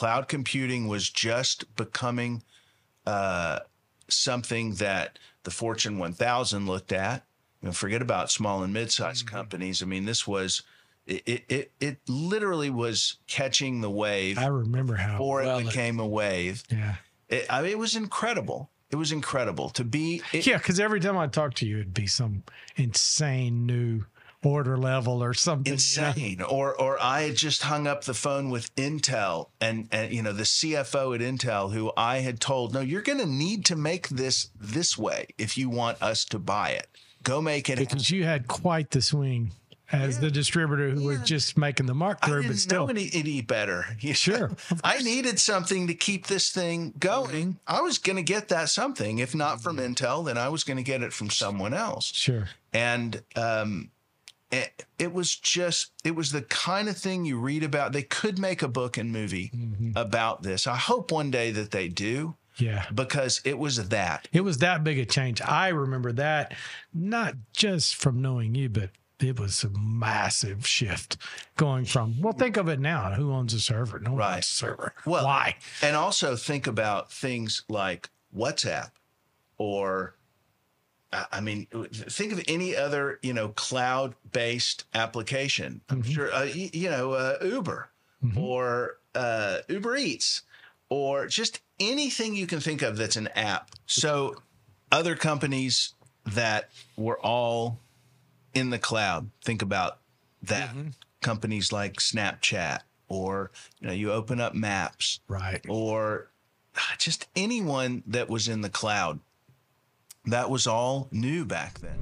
Cloud computing was just becoming uh, something that the Fortune 1000 looked at. You know, forget about small and mid-sized Mm-hmm. companies. I mean, this was it, it. It it literally was catching the wave I remember how before well it became a wave. Yeah. It, I mean, it was incredible. It was incredible to be. It, Yeah, because every time I talk to you, it'd be some insane new order level or something. you know? insane or or i had just hung up the phone with intel and and you know the cfo at intel who i had told no you're going to need to make this this way if you want us to buy it go make it happen. Because you had quite the swing as the distributor who was just making the mark through, but still. know any, any better. You Sure, I needed something to keep this thing going. I was going to get that something. If not from Intel, then I was going to get it from someone else. Sure. and um, it, it was just it was the kind of thing you read about. They could make a book and movie Mm-hmm. about this. I hope one day that they do Yeah. because it was that. It was that big a change. I remember that, not just from knowing you, but it was a massive shift going from, well, think of it now. Who owns a server? No one Right. owns a server. Well, Why? And also think about things like WhatsApp or I mean, think of any other, you know, cloud-based application. I'm sure, uh, y- you know, uh, Uber or uh, Uber Eats or just anything you can think of that's an app. So other companies that were all in the cloud, think about that. Companies like Snapchat or, you know, you open up Maps Right. or just anyone that was in the cloud. That was all new back then.